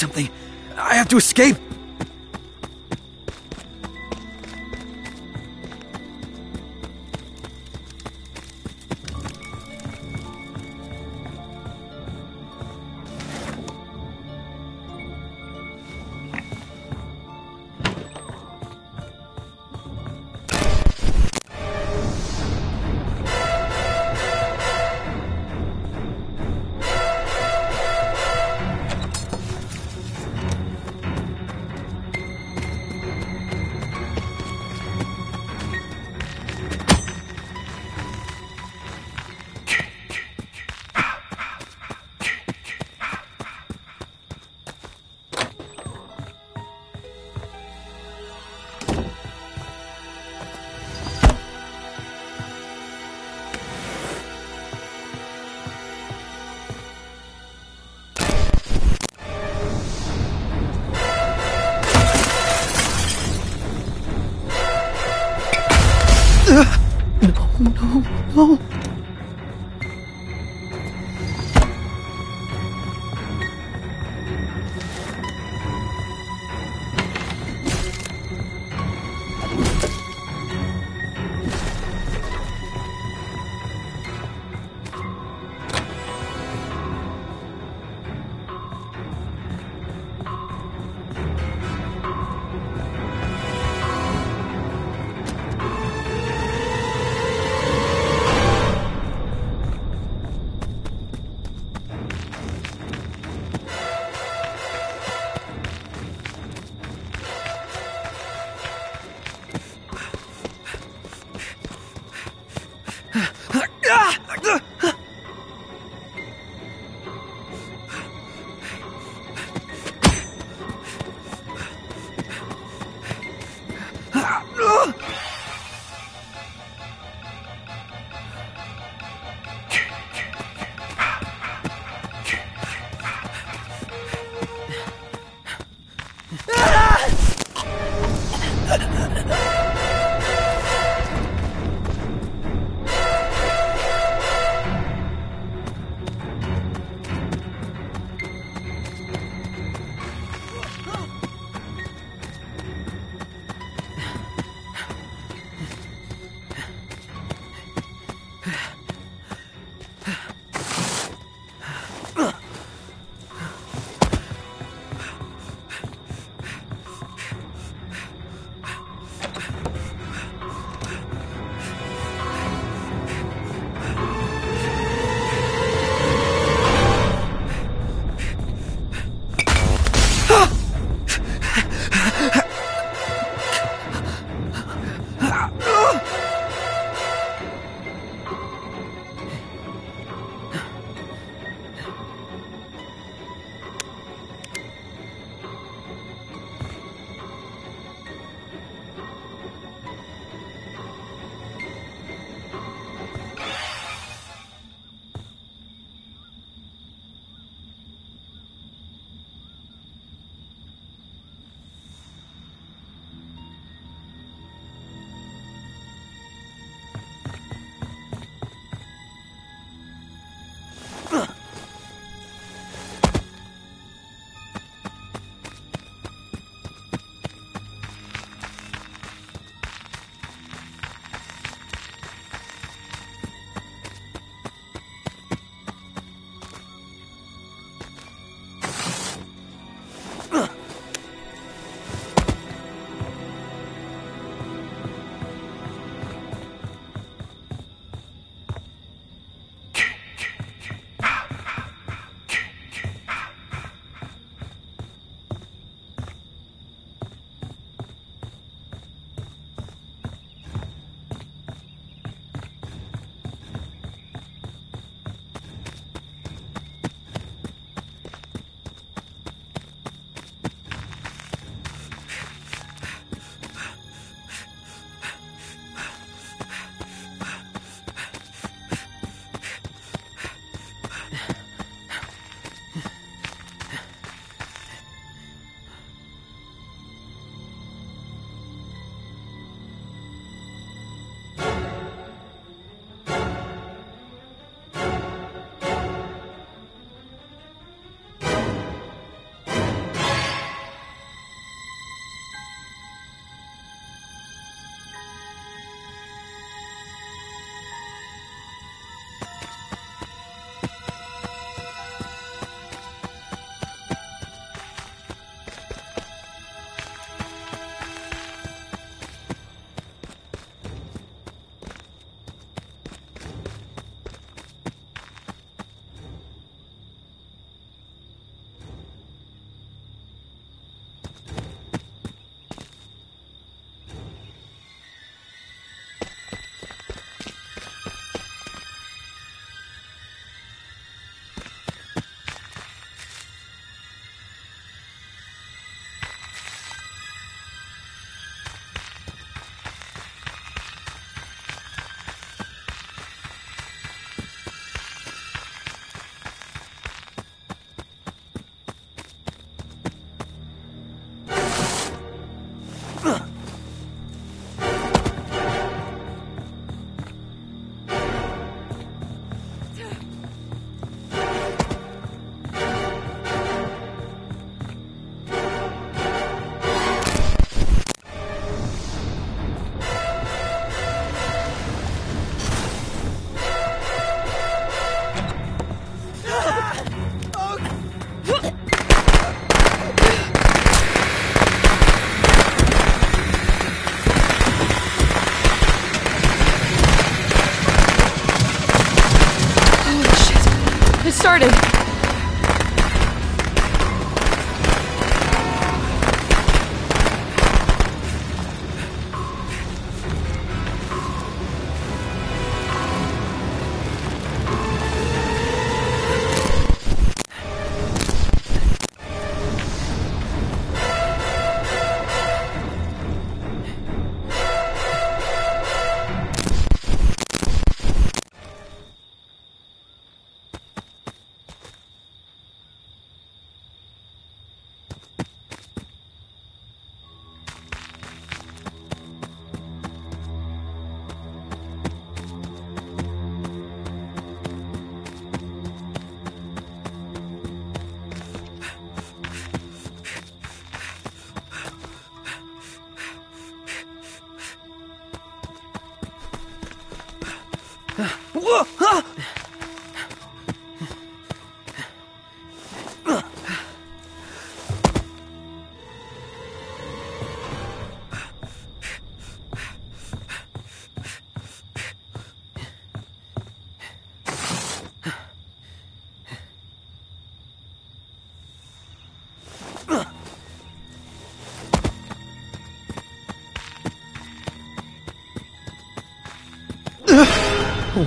something. I have to escape. Started.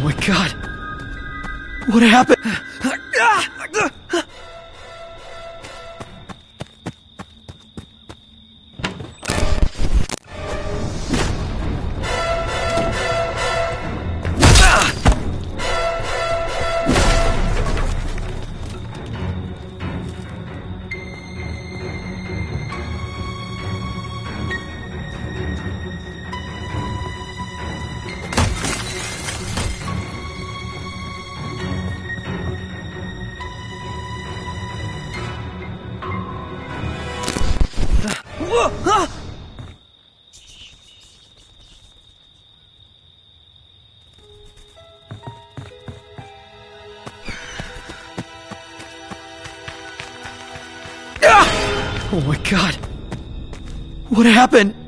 My god! What happened? God! What happened?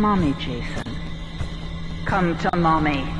Mommy, Jason. Come to mommy.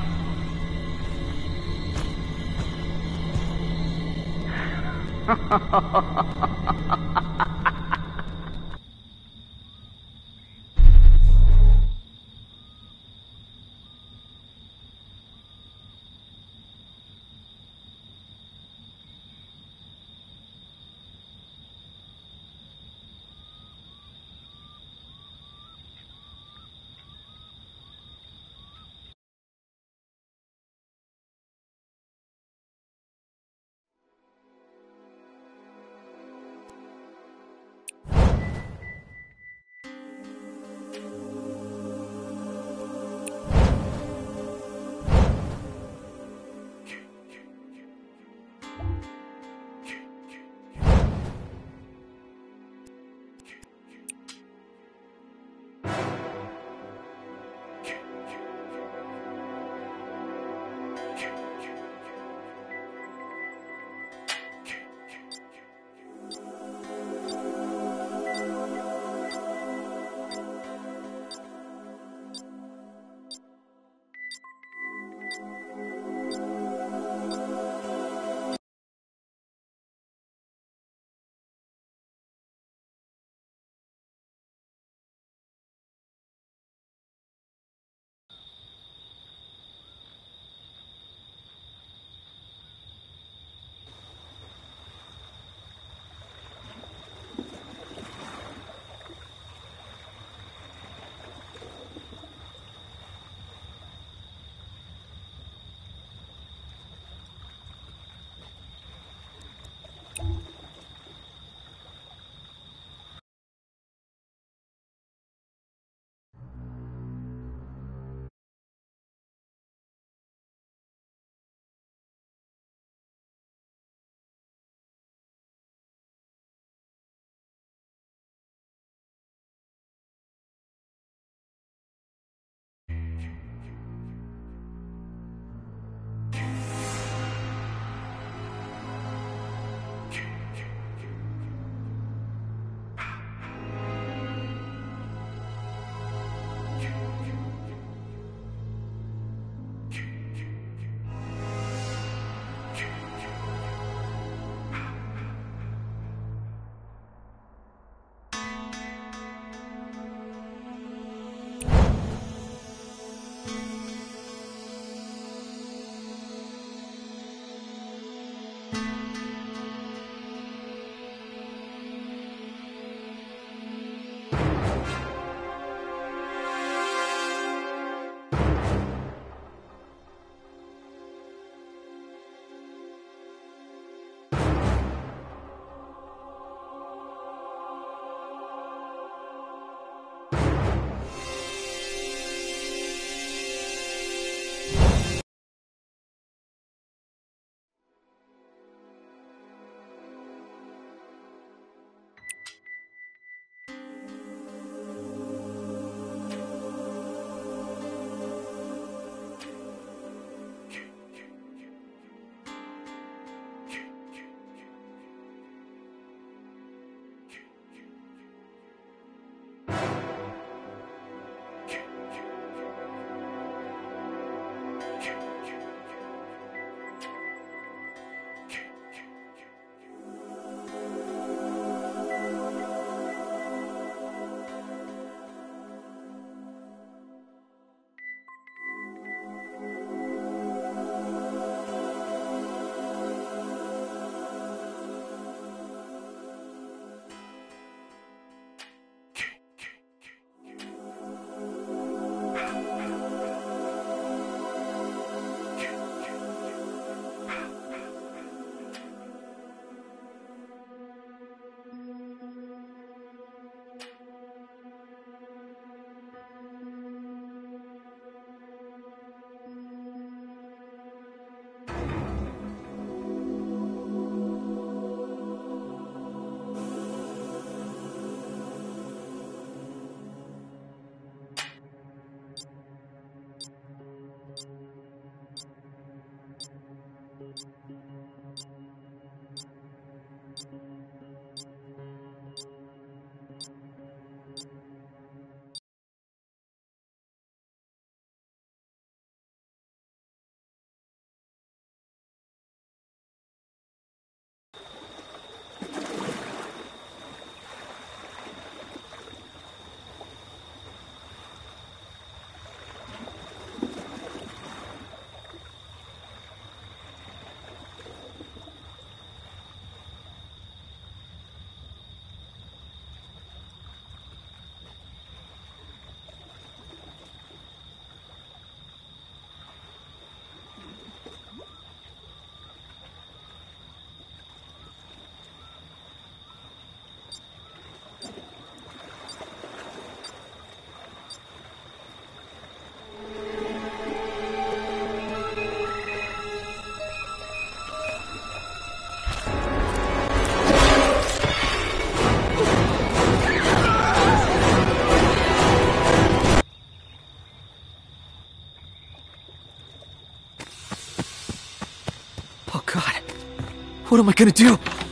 What am I gonna do?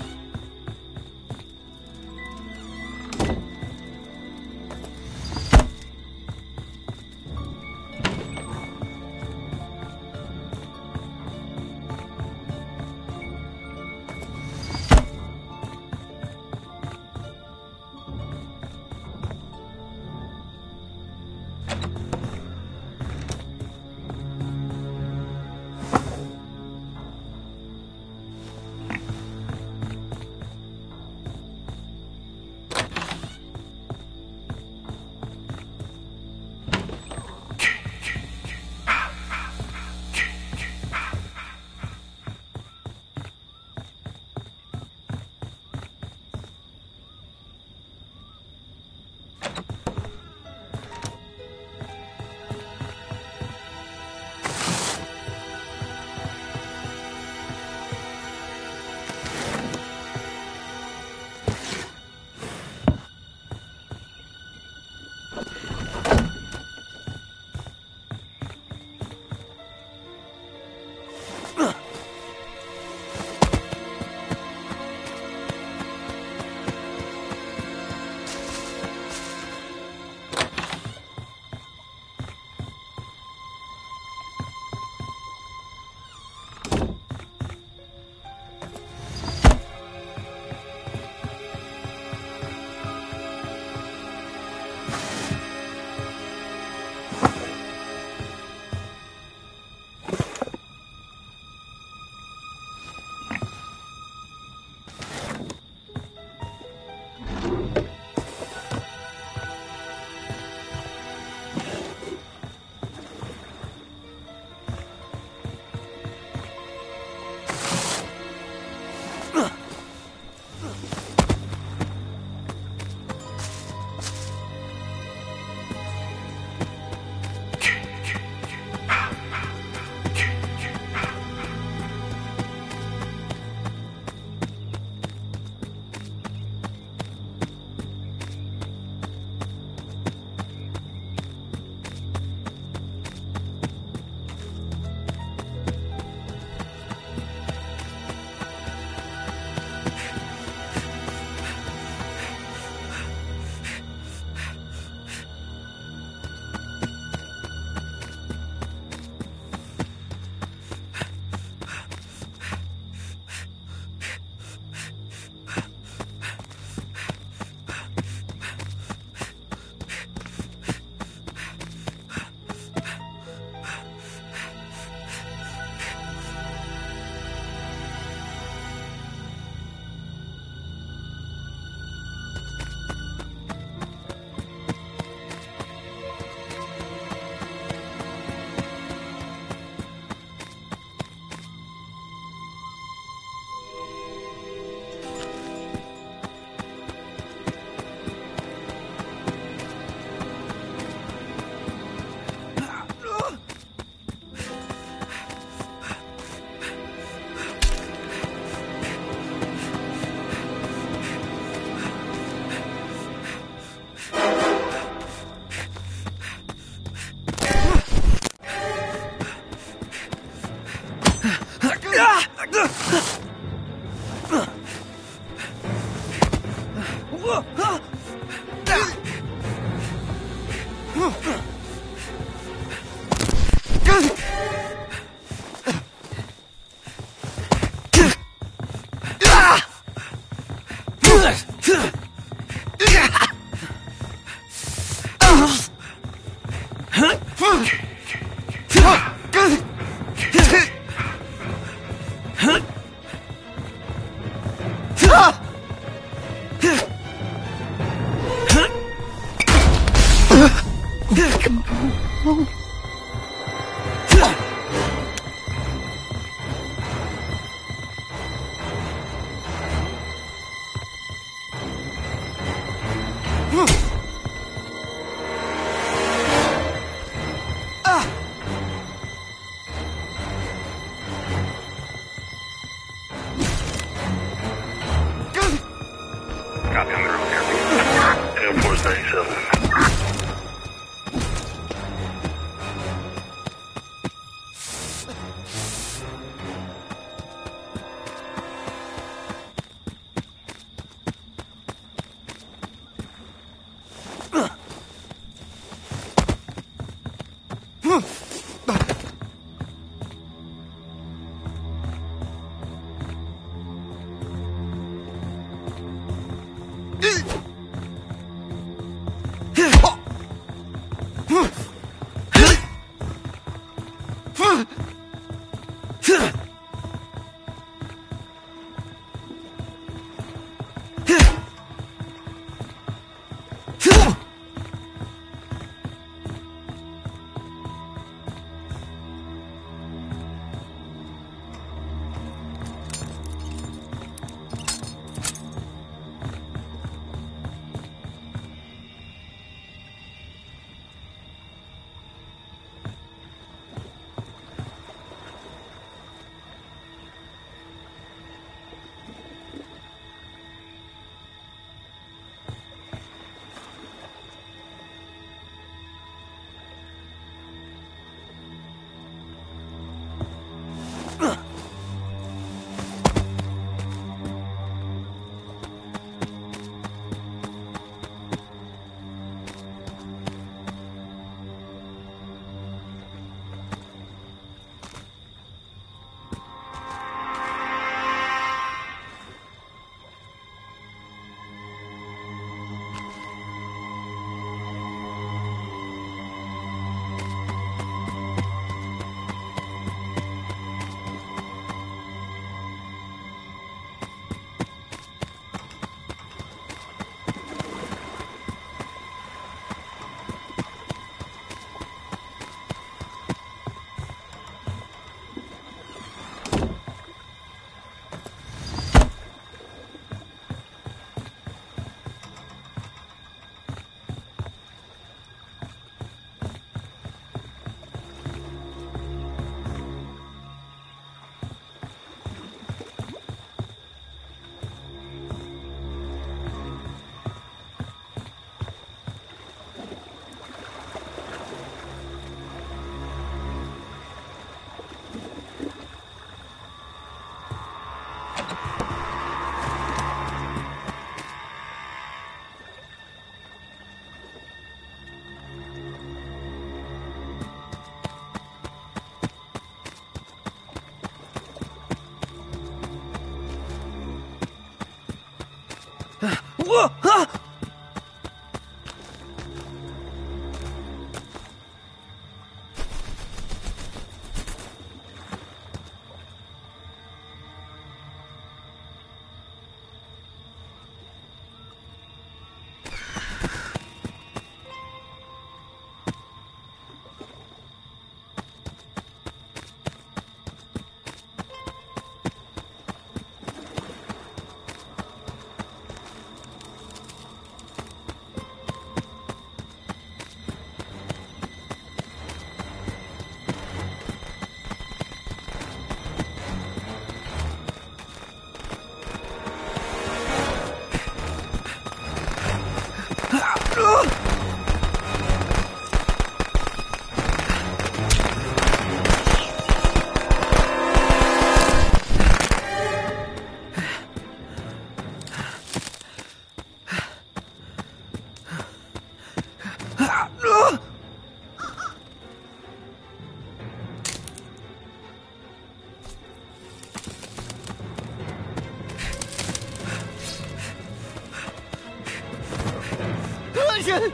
Oh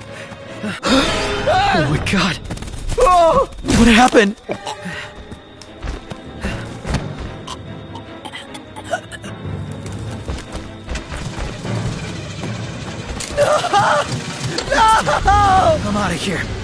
my god! Oh! What happened? I'm out of here.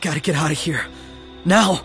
gotta get out of here. Now!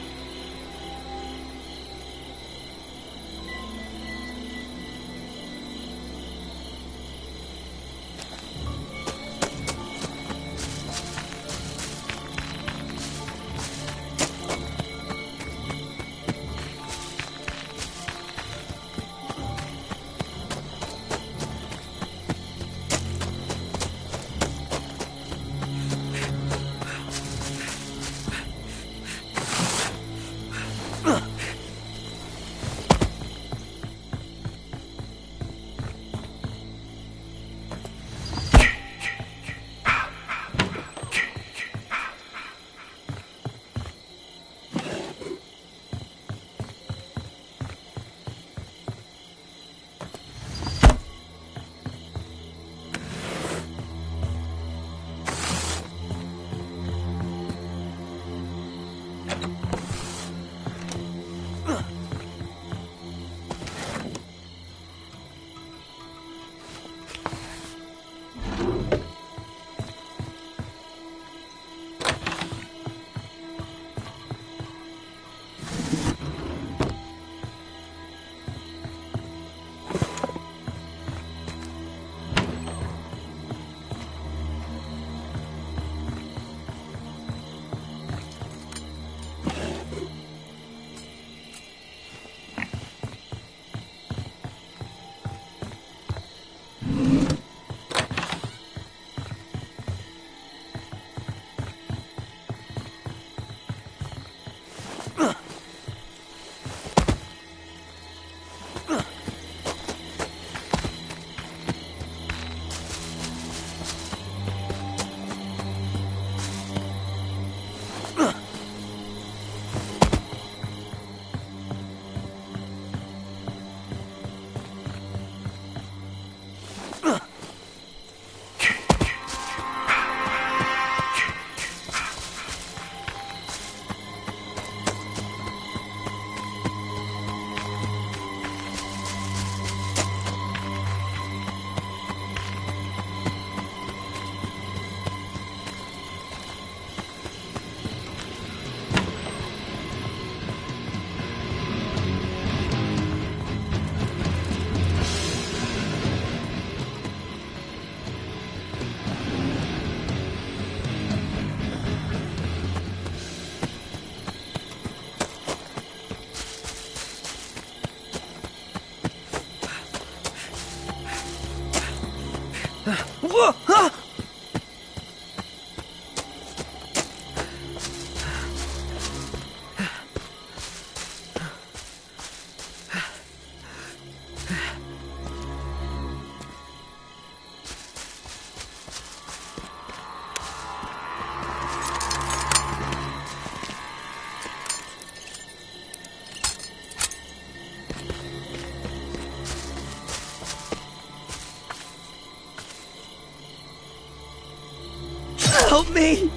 Me!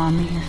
Mommy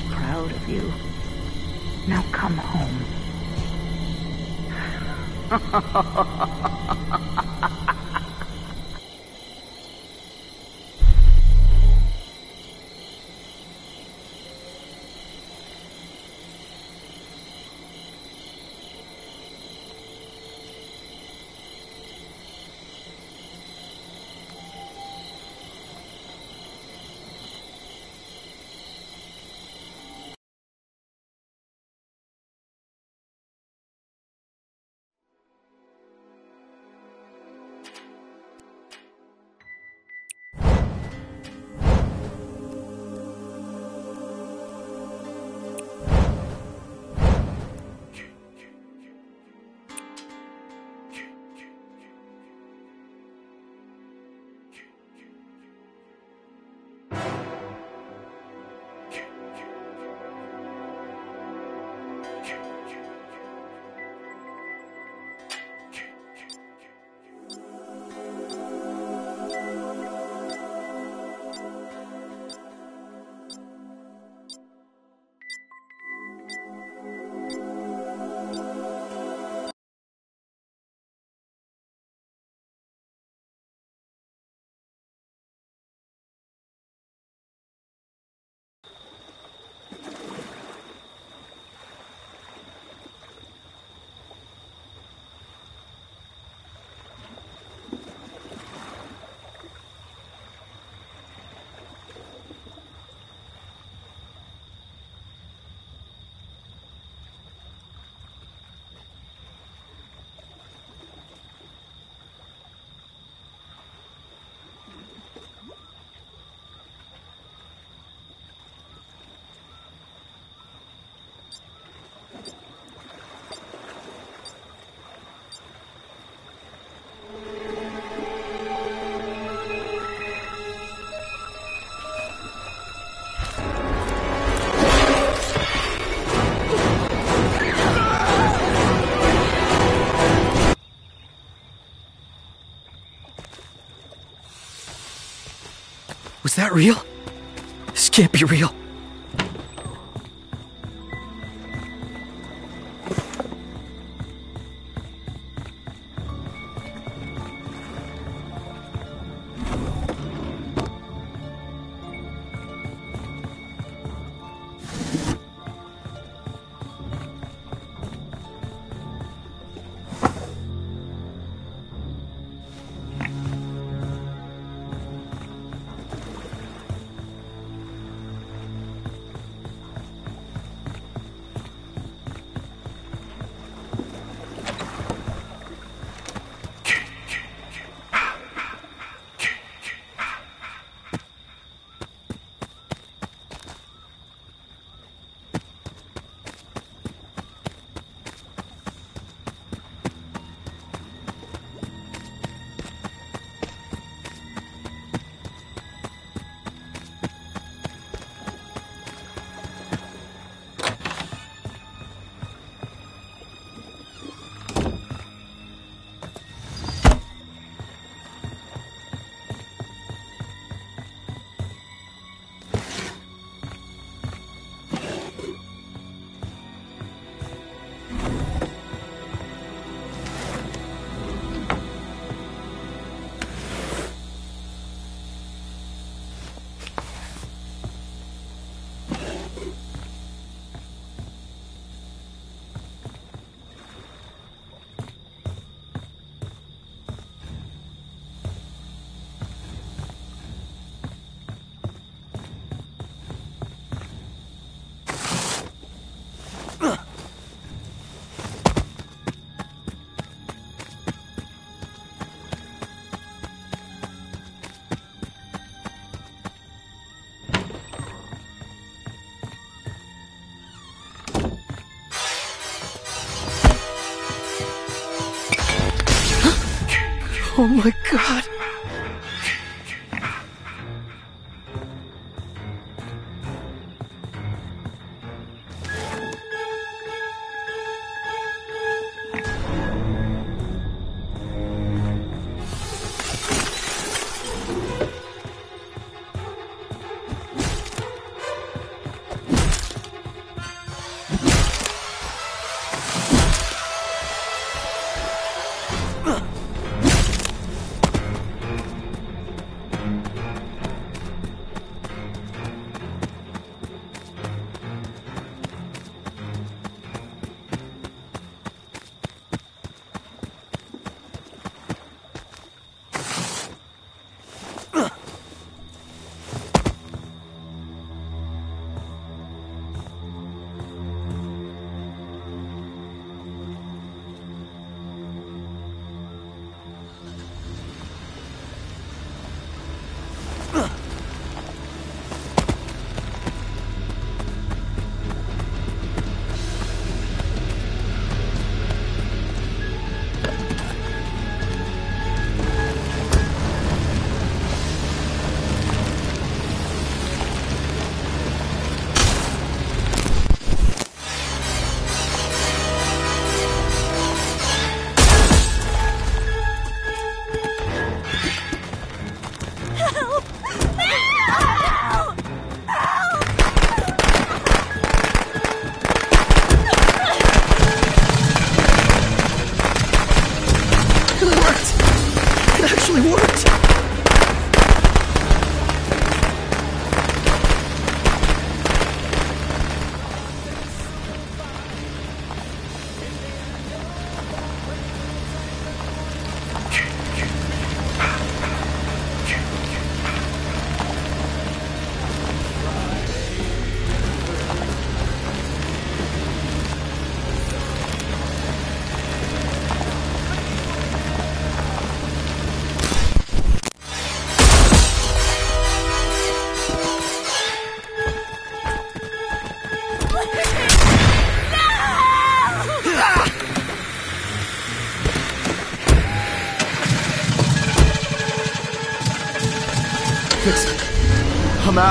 Was that real? This can't be real.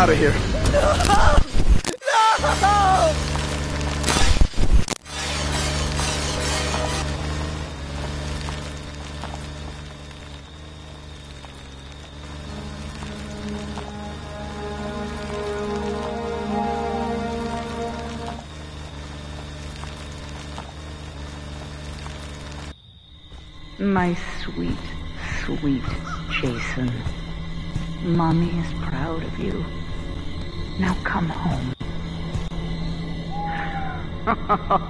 Out of here. My sweet, sweet Jason. Mommy is come home.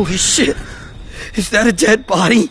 Holy shit! Is that a dead body?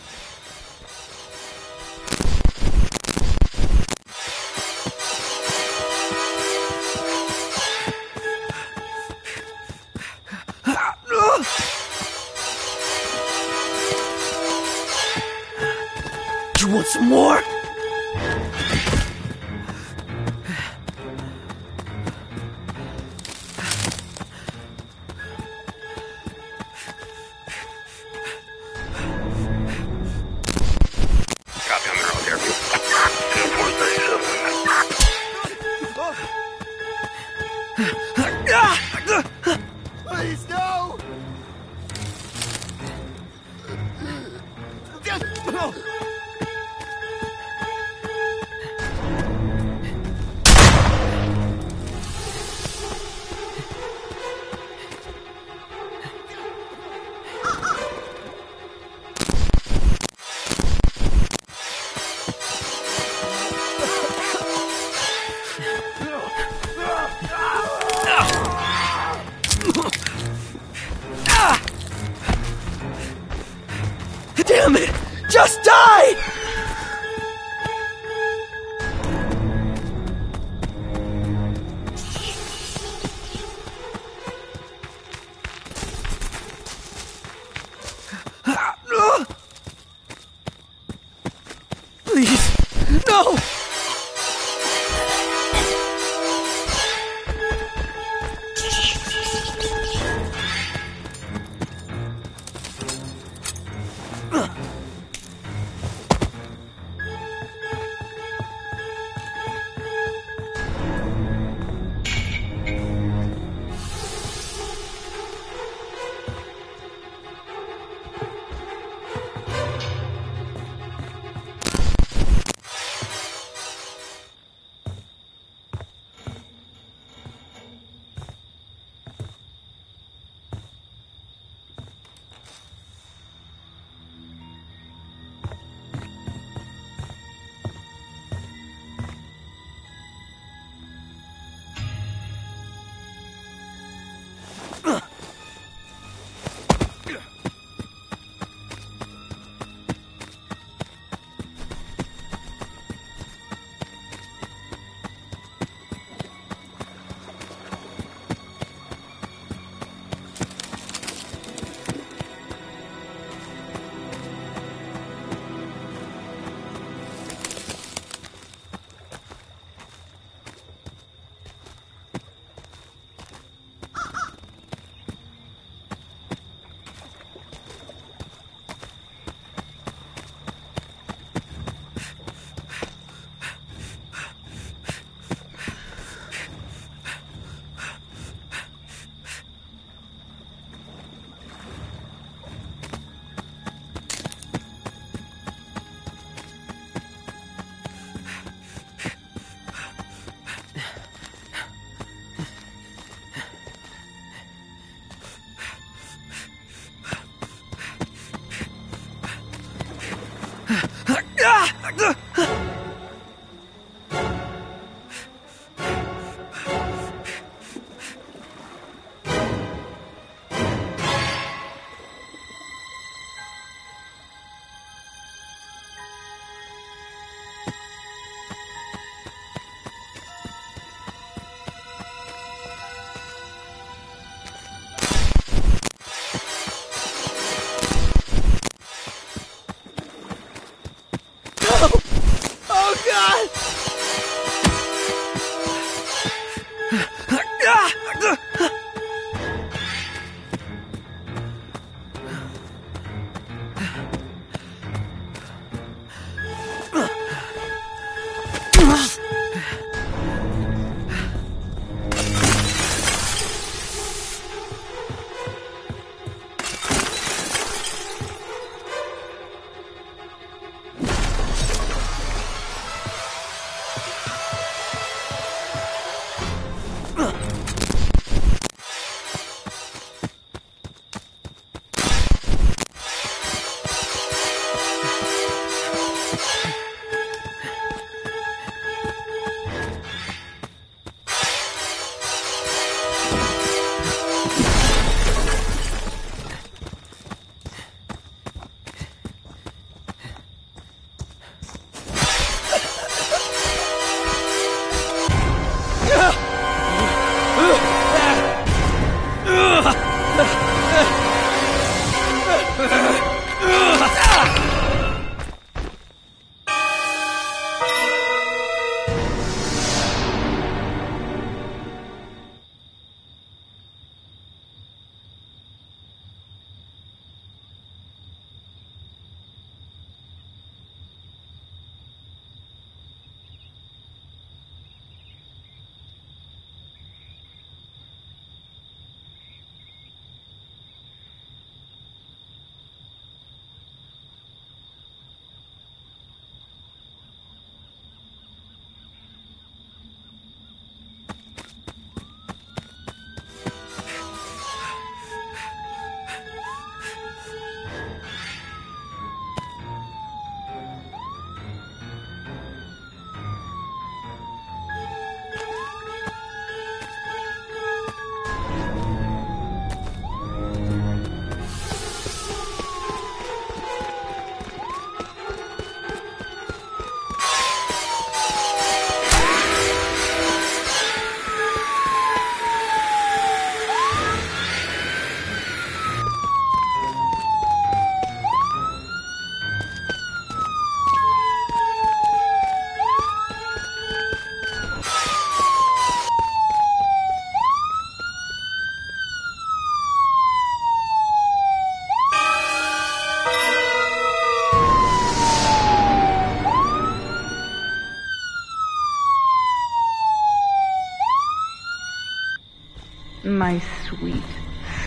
My sweet,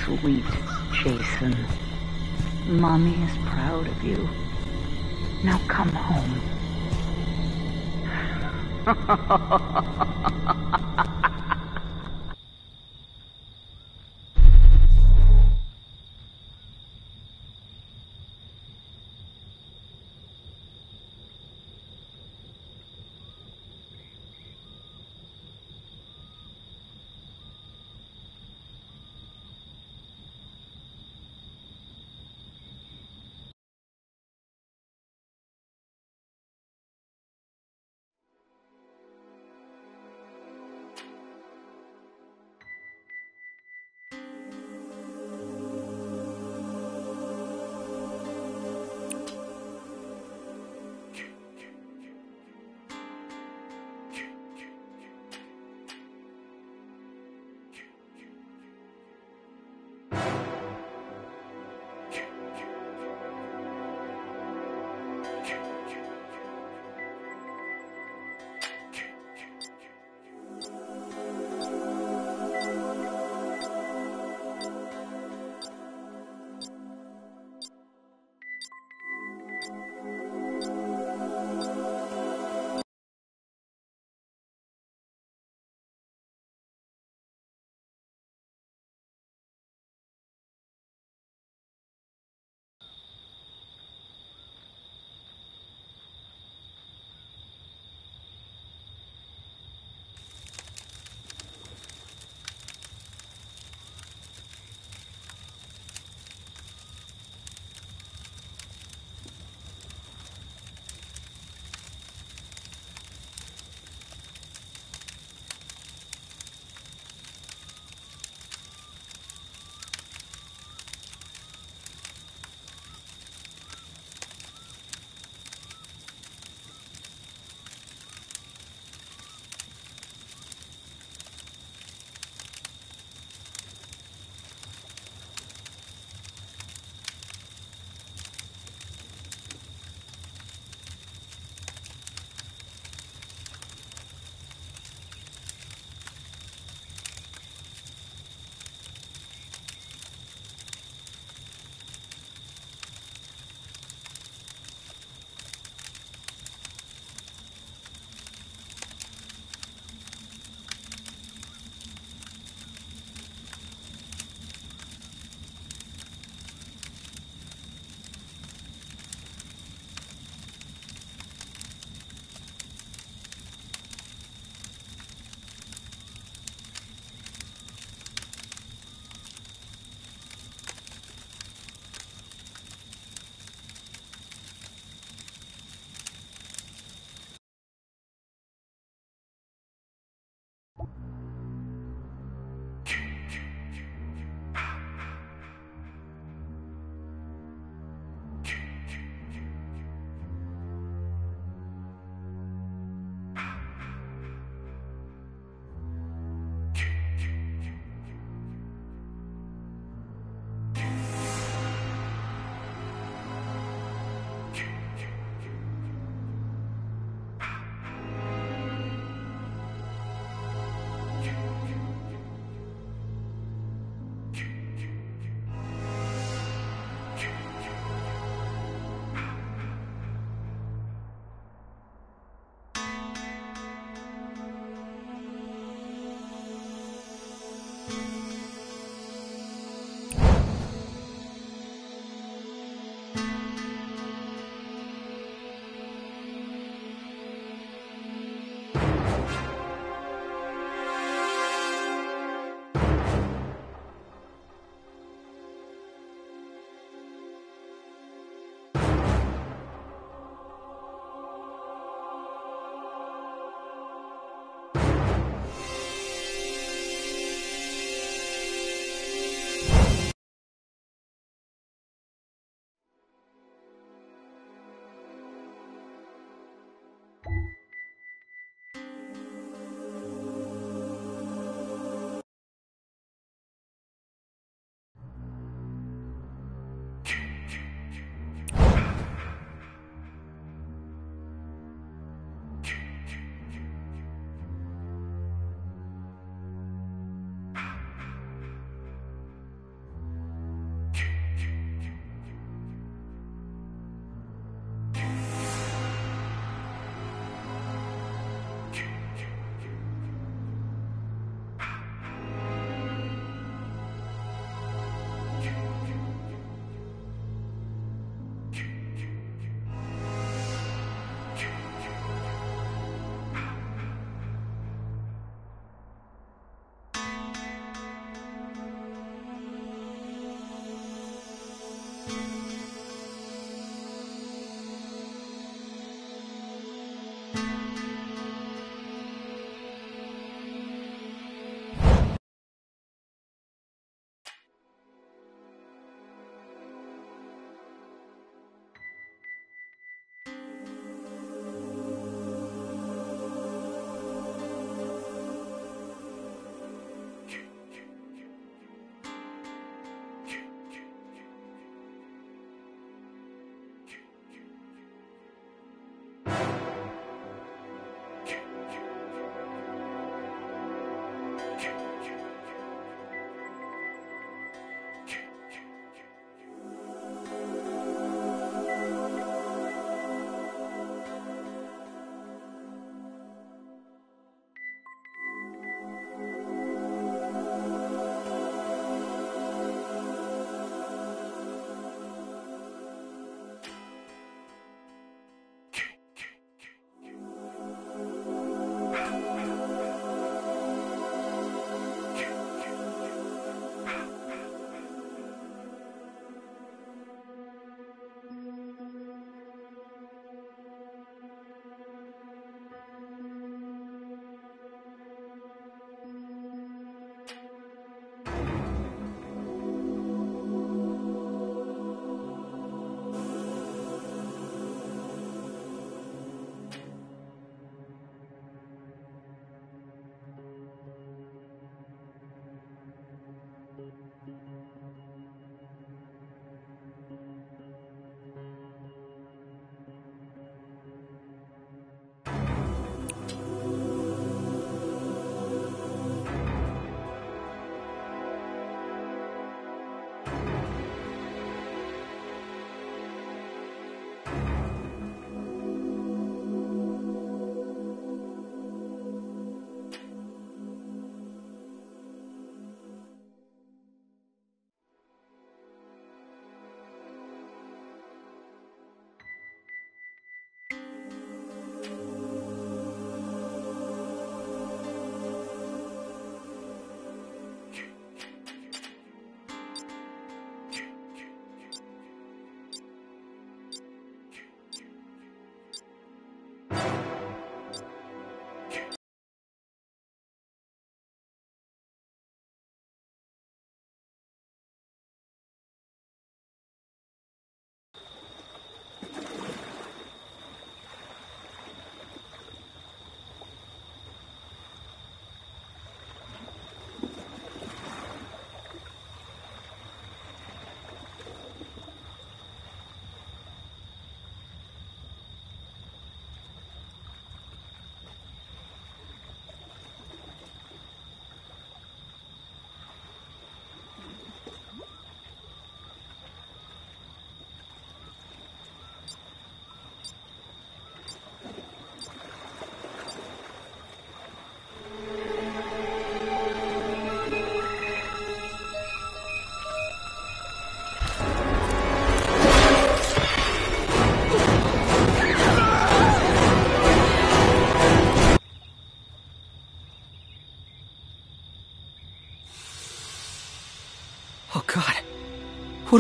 sweet Jason. Mommy is proud of you. Now come home.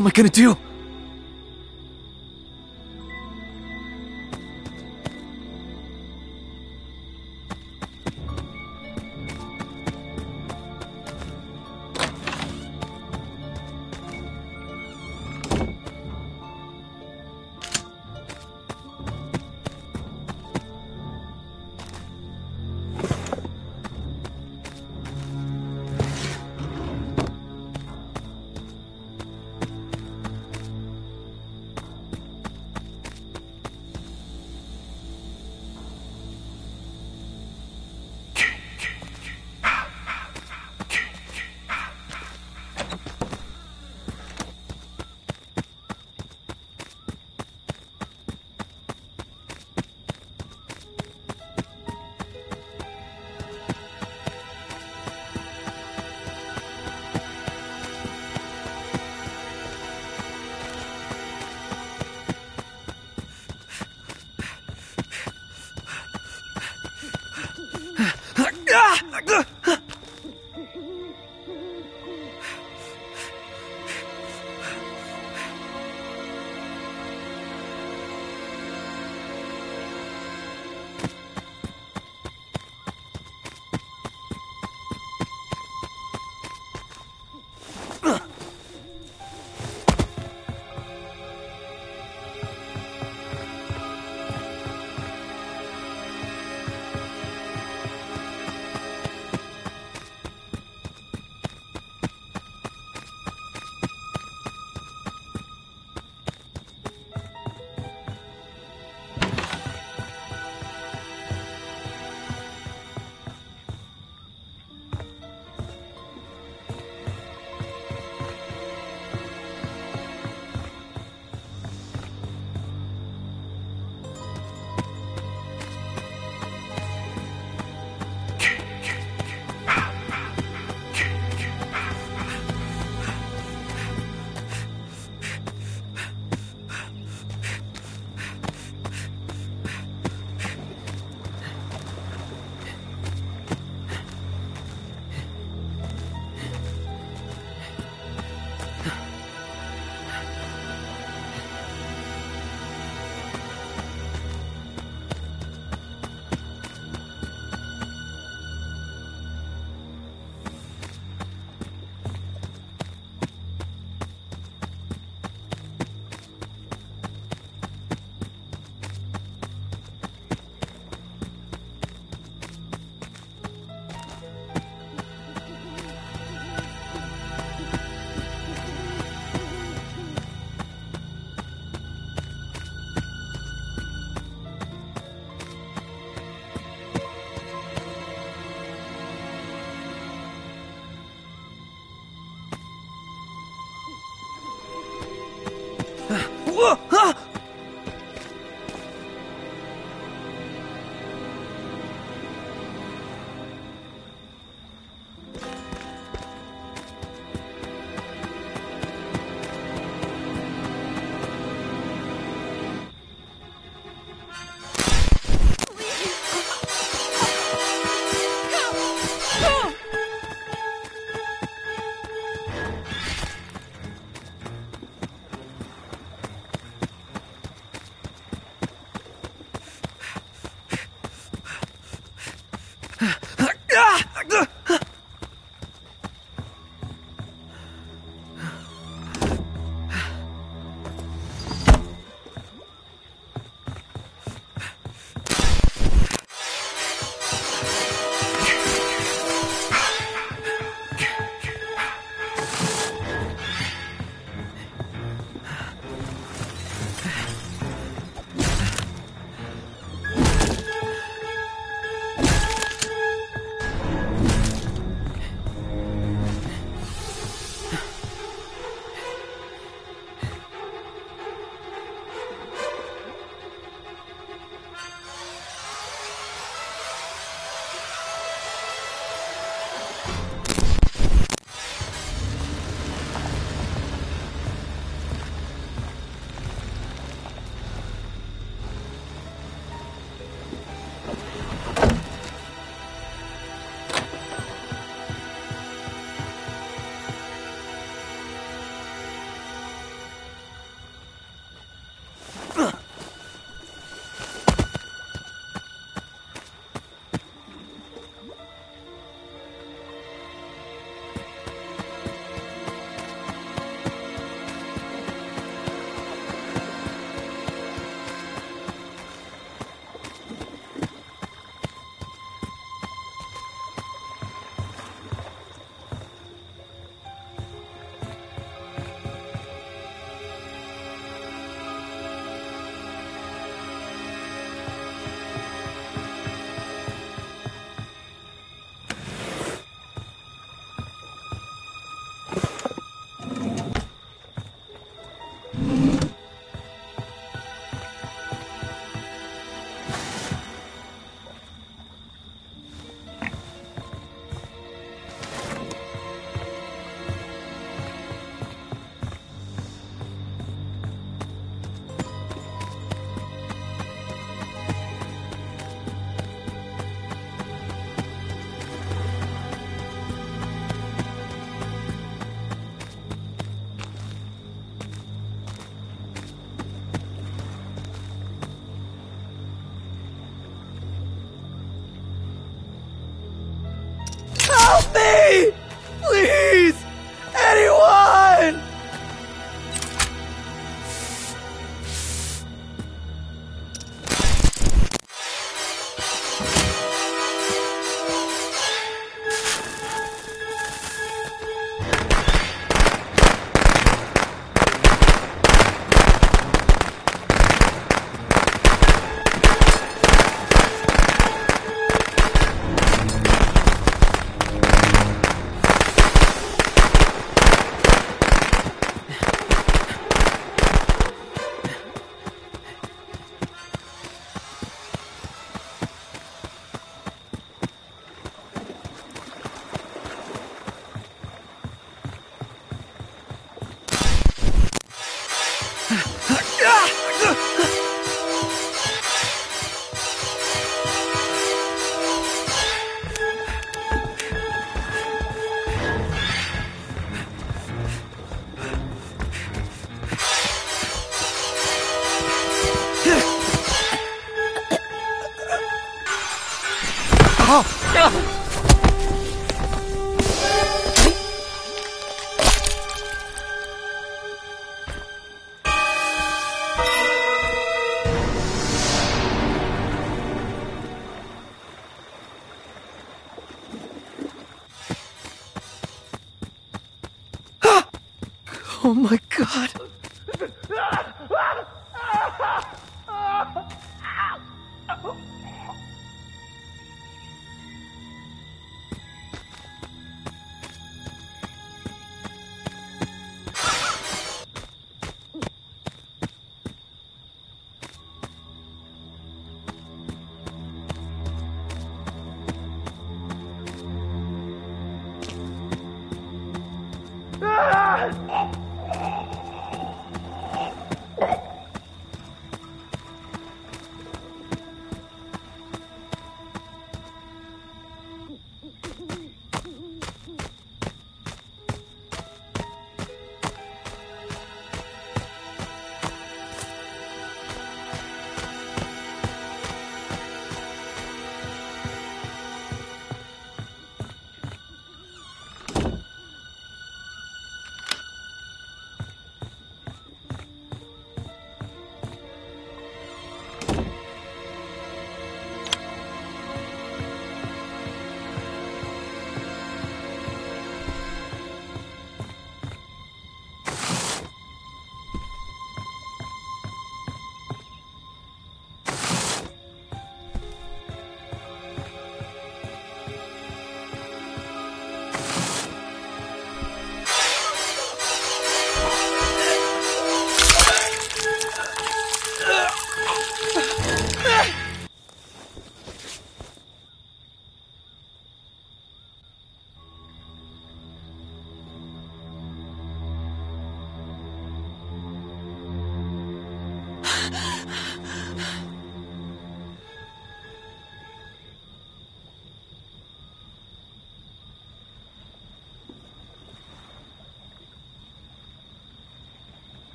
am I gonna do?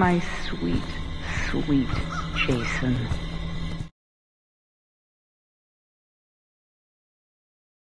My sweet, sweet Jason.